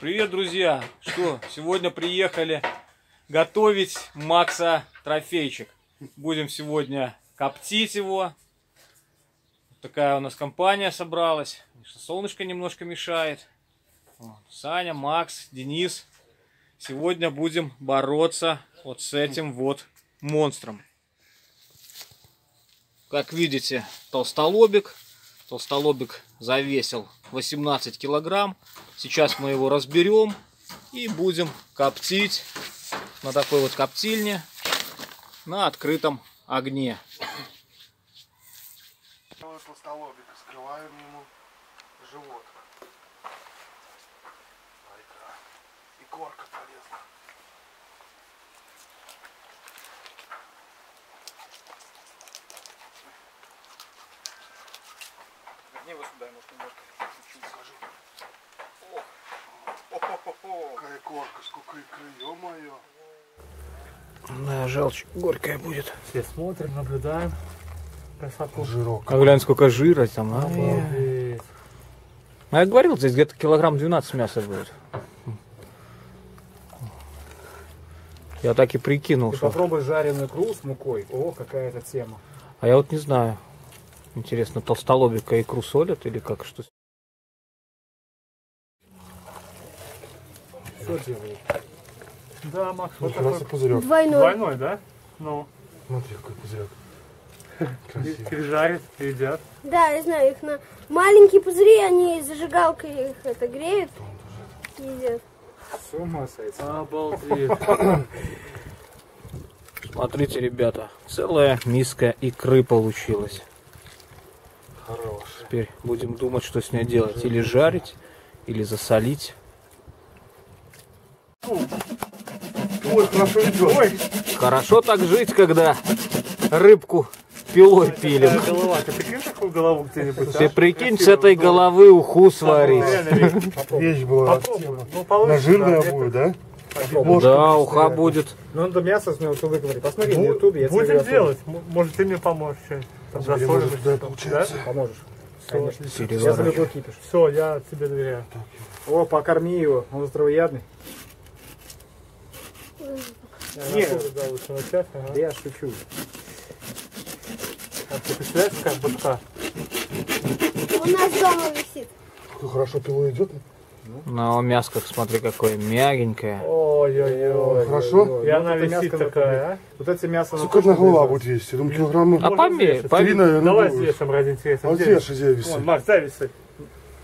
Привет, друзья! Что, сегодня приехали готовить Макса трофейчик. Будем сегодня коптить его. Такая у нас компания собралась. Солнышко немножко мешает. Саня, Макс, Денис. Сегодня будем бороться вот с этим вот монстром. Как видите, толстолобик. Толстолобик завесил 18 килограмм. Сейчас мы его разберем и будем коптить на такой вот коптильне на открытом огне. Толстолобик, скрываем ему живот. И корка полезна. Верни его сюда, может немножко Скажи. Какая корка, сколько икры, ё-моё. Да, желчь горькая будет. Все смотрим, наблюдаем красоту. Жирок. А глянь, сколько жира там. а. Обалдеть. А я говорил, здесь где-то килограмм 12 мяса будет. Я так и прикинул, Ты что... попробуй жареную икру с мукой. О, какая это тема. А я вот не знаю. Интересно, толстолобика икру солят или как? Что? Да, Макс, вот такой пузырек. Двойной. двойной, да? Ну, Смотри, какой пузырек. Красивый. пережарят, едят. Да, я знаю, их на маленькие пузыри, они зажигалкой их это греют. Едят. С ума сойти. Обалдеть. Смотрите, ребята, целая миска икры получилась. Хороший. Теперь будем думать, что с ней делать. Или жарить, или засолить. Ой, хорошо идет. Ой, Хорошо так жить, когда рыбку пилой пилим. голова, ты прикинь такую голову где-нибудь, Ты прикинь, с этой головы уху сварить. вещь была. Попробуй. Ну, На это- будет, да? Да, уха будет. Ну, надо мясо с него тут выковырить. Посмотри на ютубе. Будем делать. Может, ты мне поможешь. Там туда получается. Поможешь. Конечно. Я за любой кипиш. Все, я тебе доверяю. О, покорми его. Он здравоядный. Нет. Да, лучше начать. Ага. Да я шучу. А ты представляешь, какая башка? У нас дома висит. Как хорошо пило идет. Ну, мяско, смотри, какое мягенькое. Ой-ой-ой. Хорошо? И Ну, она висит мяско такая, а? Вот эти мясо... Сколько на голова будет. весить? Я думаю, килограмма. А Можно померь, померь. Давай взвешим ради интереса. Вот Где где Вон, висит. Дай висит.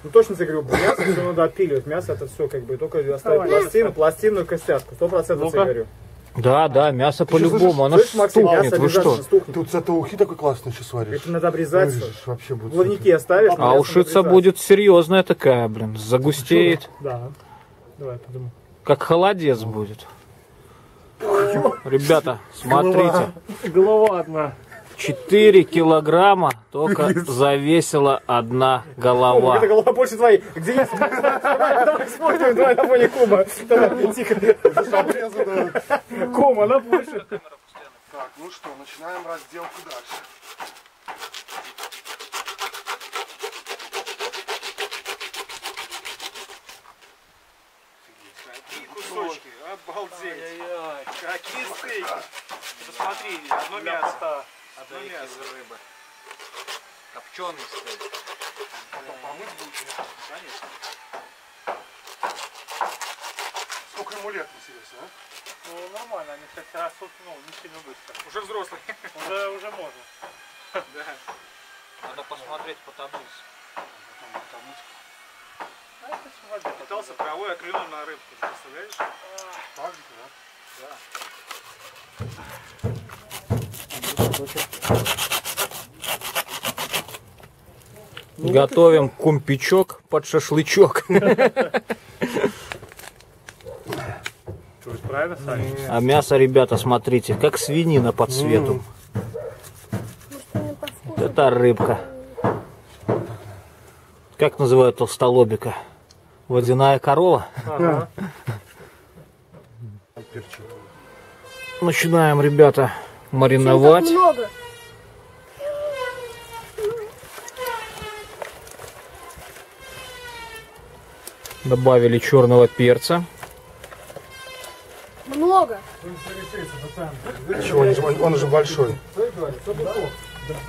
Ну точно тебе говорю, мясо все надо отпиливать. Мясо это все как бы только оставить пластину, пластинную костяшку. Сто процентов тебе говорю. Да, да, мясо по-любому, оно Слышишь, Максим, стукнет, мясо вы обязательно что? стукнет. Тут с этого ухи такой классный сейчас варишь. Это надо обрезать. Вырежешь, вообще будет. Плавники оставишь. А ушица будет серьезная такая, блин, загустеет, Да. Давай, подумай. как холодец будет. Ребята, смотрите, Голова одна. 4 килограмма только завесила одна О, голова. эта голова больше твоей. Где есть? Давай смотрим, давай на фоне кума. Давай, тихо. Обрезано. Кум, она больше. Так, ну что, начинаем разделку дальше. Кусочки, обалдеть. Какие стейки. Посмотри, одно мясо. Одно мясо рыбы. Копченый стейк. Помыть будешь? Конечно. Сколько ему лет, интересно, а? Ну, нормально, они, кстати, растут, ну, не сильно быстро. Уже взрослый. Уже, уже можно. Да. Надо посмотреть по таблице. А в воде. Пытался травой окрылом на рыбку, представляешь? Так же, да? Готовим кумпичок под шашлычок. А мясо, ребята, смотрите, как свинина по цвету. Это рыбка. Как называют толстолобика? Водяная корова. Ага. Начинаем, ребята, мариновать. много? Добавили черного перца. Много. Чего, он, же- он- же большой.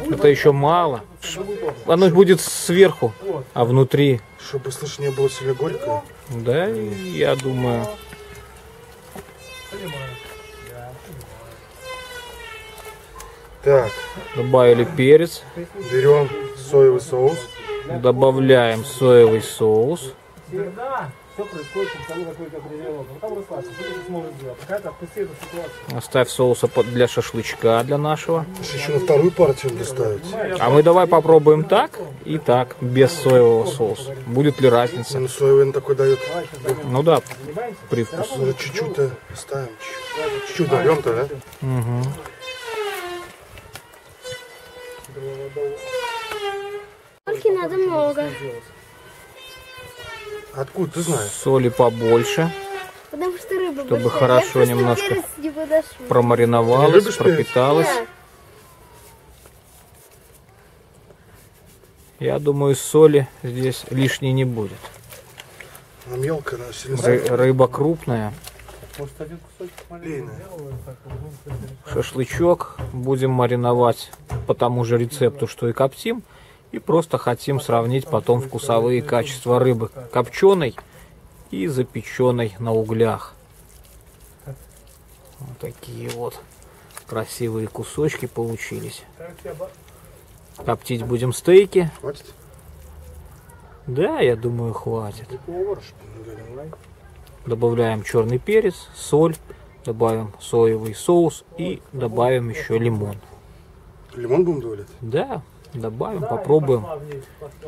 Это еще мало. Оно будет сверху, а внутри. Чтобы, слышь, не было сильно горькое. Да, я думаю. Так, Добавили перец. берем соевый соус. Добавляем соевый соус. Оставь соуса для шашлычка для нашего. Еще на вторую партию надо ставить. А мы давай попробуем так и так, без соевого соуса. Будет ли разница? Ну, соевый он такой дает. Ну да, привкус. Может, чуть-чуть-то ставим. Чуть-чуть. Чуть-чуть нальем-то, да? Только надо много. Откуда ты знаешь? Соли побольше. Потому что рыба Чтобы большая. хорошо немножко перец не Промариновалась, перец? пропиталась. Да. Я думаю, соли здесь лишней не будет. Она мелкая, она сильно Ры- рыба крупная. Может, один кусочек маленький? длинная. Шашлычок будем мариновать по тому же рецепту, что и коптим. И просто хотим сравнить потом вкусовые качества рыбы копченой и запеченной на углях. Вот такие вот красивые кусочки получились. Коптить будем стейки. Хватит? Да, я думаю, хватит. Добавляем черный перец, соль, добавим соевый соус и добавим еще лимон. Лимон будем добавлять? Да, добавим, попробуем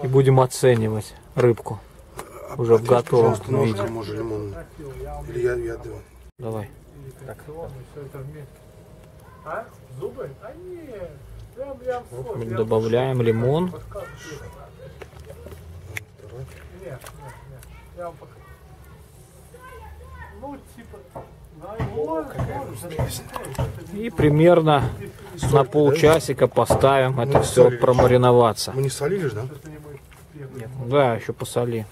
и будем оценивать рыбку уже в готовом виде. может, лимон. Или я, я давай. Давай. Это вместе. А? Зубы? А нет. Прям, прям Мы соль, прям добавляем лимон. Нет, нет, нет. Я вам покажу. Ну, типа... Да, может, может. И примерно на полчасика поставим это все промариноваться. Мы не солили же, да? Да, еще посоли.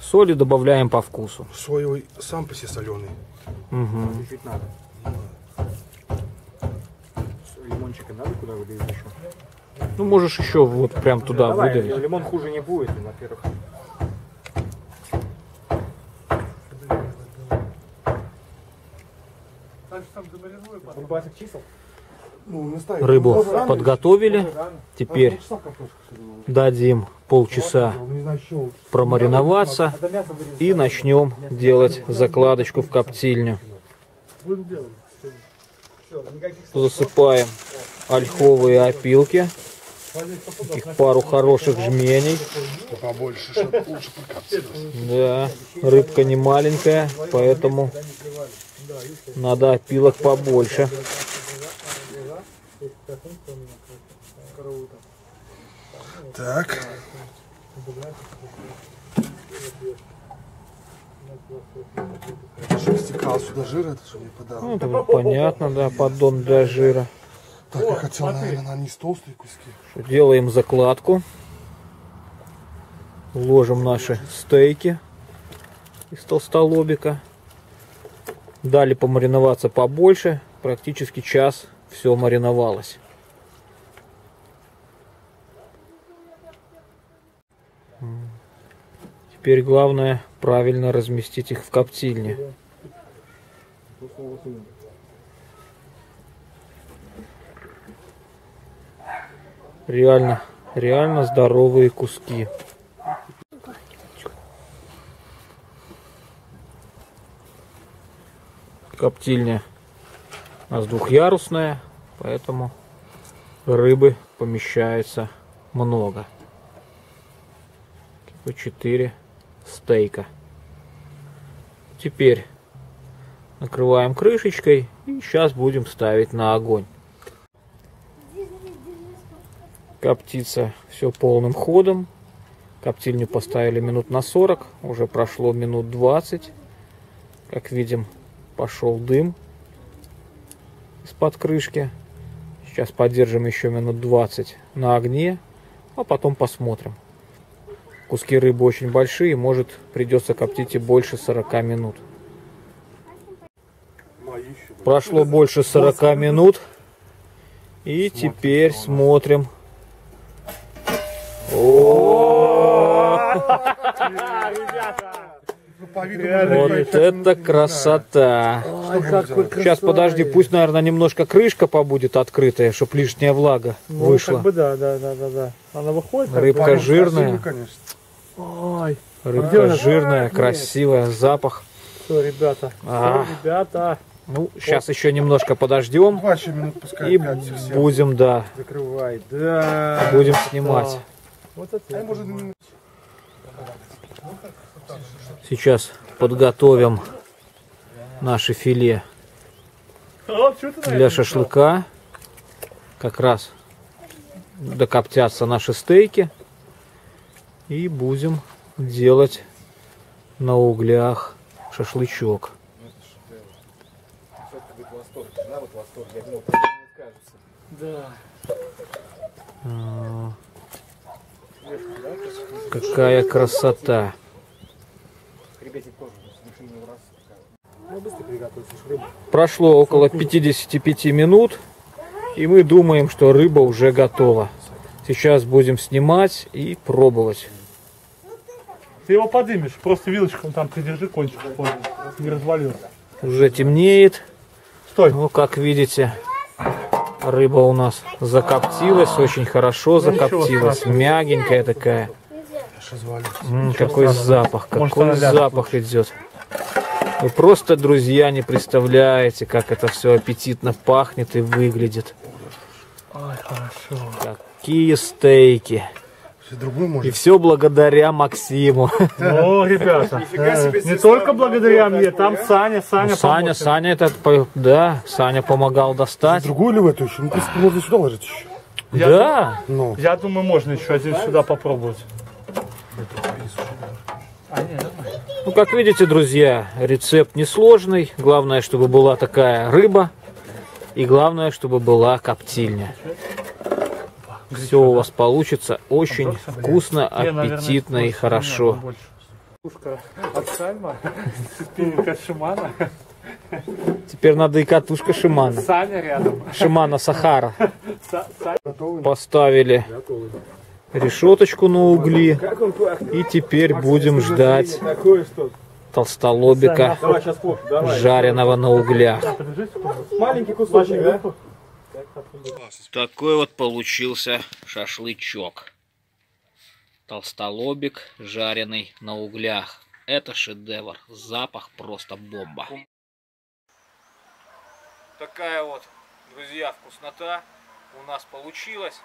Соли добавляем по вкусу. Соевый сам по себе соленый. Чуть-чуть надо. Лимончика надо куда выдавить еще? Ну, можешь еще вот прям туда Давай, выдавить. лимон хуже не будет, во-первых. Так что там замаринуй потом. Он 20 чисел. Ну, не ставим. Рыбу Ну, подготовили. Теперь дадим полчаса еще. промариноваться вырезать. и начнем делать закладочку в коптильню. Засыпаем ольховые опилки, таких пару хороших жменей. Побольше, чтобы лучше прокоптилось. Да, рыбка не маленькая, поэтому надо опилок побольше. Так. Чтобы стекал сюда жир, это чтобы не подал. Ну, это понятно, да, поддон для жира. Так, я хотел, наверное, на низ толстые куски. Что, Делаем закладку. Ложим наши стейки из толстолобика. Дали помариноваться побольше. Практически час все мариновалось. Теперь главное правильно разместить их в коптильне. Реально, реально здоровые куски. Коптильня у нас двухъярусная, поэтому рыбы помещается много. По 4 стейка. Теперь накрываем крышечкой и сейчас будем ставить на огонь. Коптится все полным ходом. Коптильню поставили минут на 40, уже прошло минут 20. Как видим, пошел дым из-под крышки. Сейчас подержим еще минут 20 на огне, а потом посмотрим. куски рыбы очень большие, может придется коптить и больше 40 минут. Прошло больше 40 минут. И теперь смотрим. Ну, Вот это красота. Сейчас подожди, пусть, наверное, немножко крышка побудет открытая, чтобы лишняя влага Ну, вышла. как бы да, да, да, да, да. Она выходит. как Рыбка жирная. Ой, рыбка она? жирная, красивая, запах. все, ребята. А. Все, ребята. Ну, сейчас еще немножко подождем 20 минут пускай и будем, да, Закрывай. Да. будем снимать. Вот это. А Сейчас подготовим наше филе А, для шашлыка. Как раз докоптятся наши стейки. И будем делать на углях шашлычок. Да. Какая красота. Прошло около 55 минут, и мы думаем, что рыба уже готова. Сейчас будем снимать и пробовать. Ты его подымешь, просто вилочком там придержи кончик, не развалился. Уже темнеет. Стой. Ну, как видите, рыба у нас закоптилась, очень хорошо Ну, закоптилась, мягенькая такая. Сейчас звалится. М, какой запах, Может, какой ляжет запах идет. Вы просто, друзья, не представляете, как это все аппетитно пахнет и выглядит. Ой, хорошо. Какие стейки. И может. все благодаря Максиму. Ну, ребята, э, не только благодаря мне, там Саня, Саня Ну, Саня. Саня этот, да, Саня помогал достать. Другую ли в эту еще? Ну, в принципе, можно сюда ложить еще. Да, Я думаю, можно еще один сюда попробовать. Ну как видите, друзья, рецепт несложный. Главное, чтобы была такая рыба. И главное, чтобы была коптильня. Все у вас получится очень вкусно, аппетитно и хорошо. наверное, больше. Пушка от Сальма, спиннинг от Шимана, Теперь надо и катушка Шимана. Саня рядом. Шимана Сахара. Поставили решеточку на угли. И теперь будем ждать толстолобика, жареного на углях. Маленький кусочек, да? Такой вот получился шашлычок. Толстолобик, жареный на углях. Это шедевр. Запах просто бомба. Такая вот, друзья, вкуснота у нас получилась.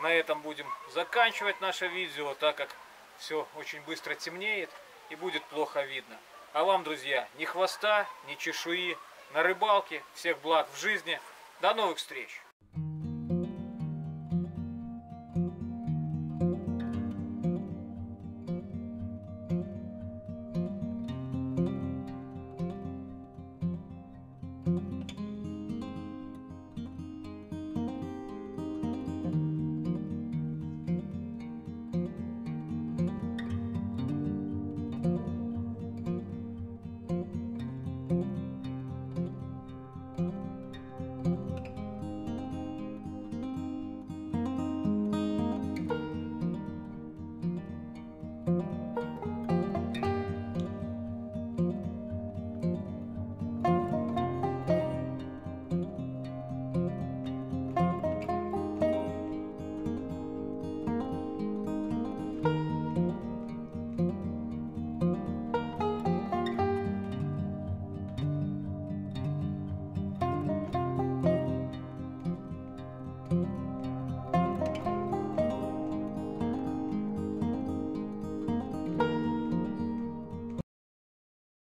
На этом будем заканчивать наше видео, так как все очень быстро темнеет и будет плохо видно. А вам, друзья, ни хвоста, ни чешуи на рыбалке. Всех благ в жизни. До новых встреч!